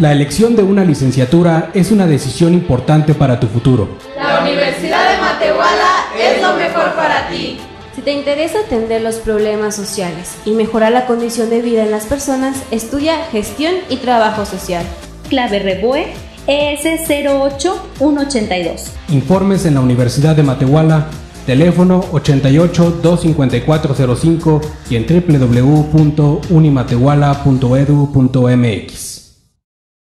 La elección de una licenciatura es una decisión importante para tu futuro. La Universidad de Matehuala es lo mejor para ti. Si te interesa atender los problemas sociales y mejorar la condición de vida en las personas, estudia gestión y trabajo social. Clave Reboe ES 08182. Informes en la Universidad de Matehuala, teléfono 88 25405 y en www.unimatehuala.edu.mx.